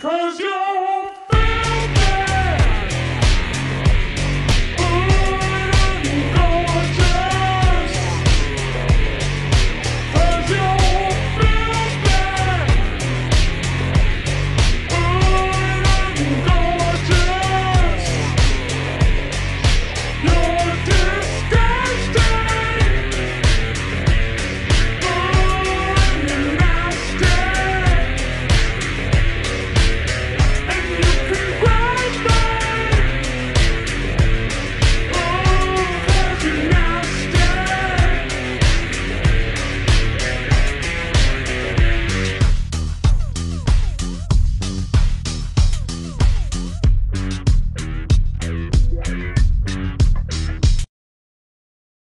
Cause you're